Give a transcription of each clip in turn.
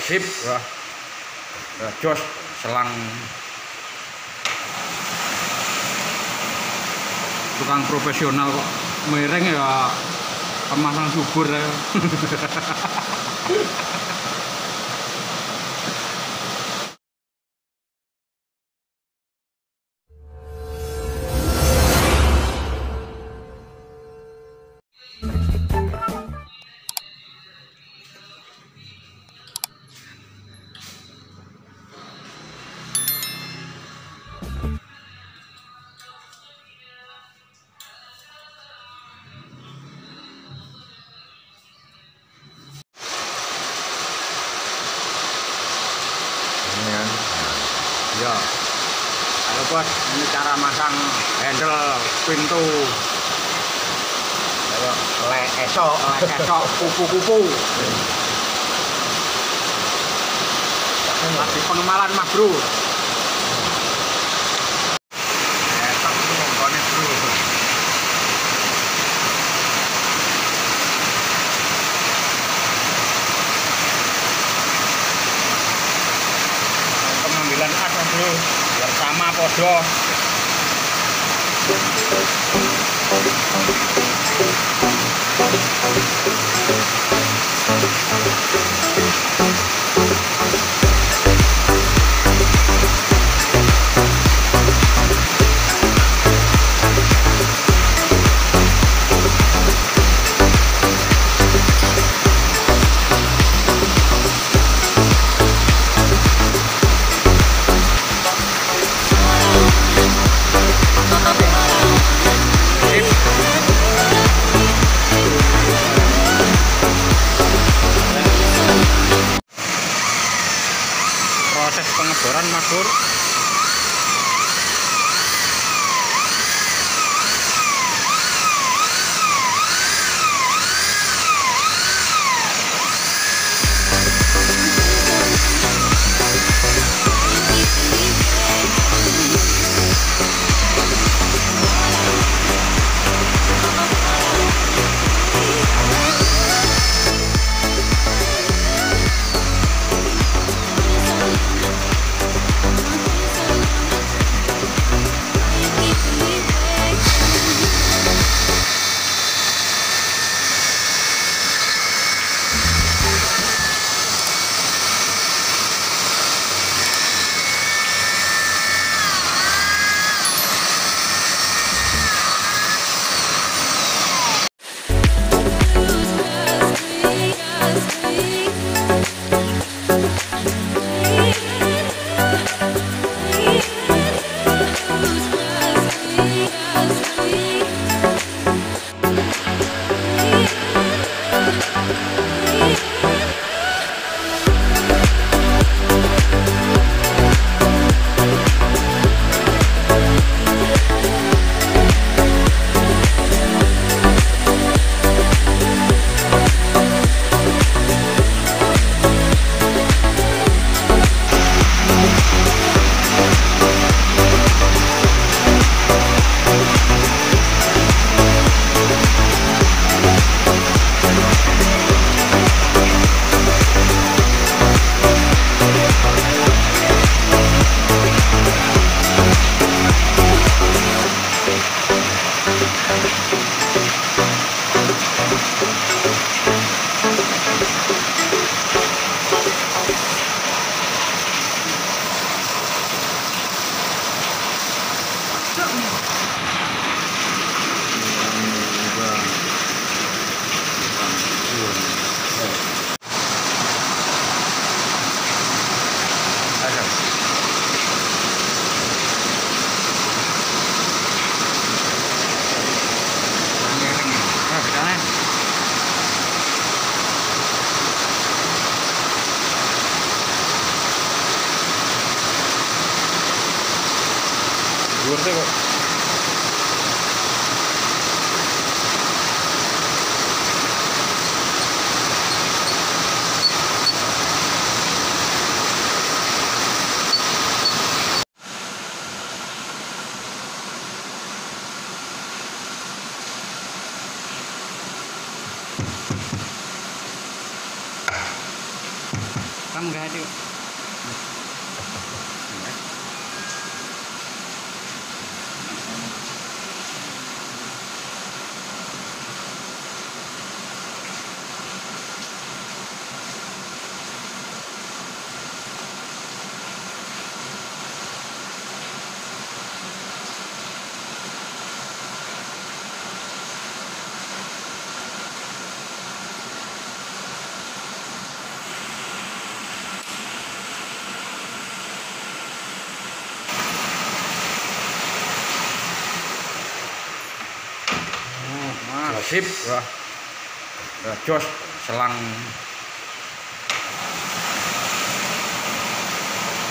sip wah jos selang. Tukang profesional kok mereng ya kemasan subur ya ya ayo bos ini cara masang handle pintu. Le esok le esok kupu-kupu. Pengemalan mas bro 哇，蛇 luôn các bạn Come guys. Sip, wah. Udah jos selang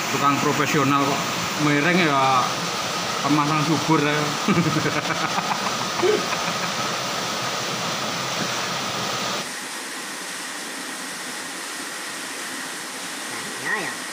tukang profesional kok mereng ya pemasang subur ya. Ya ya.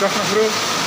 Jos mas bro.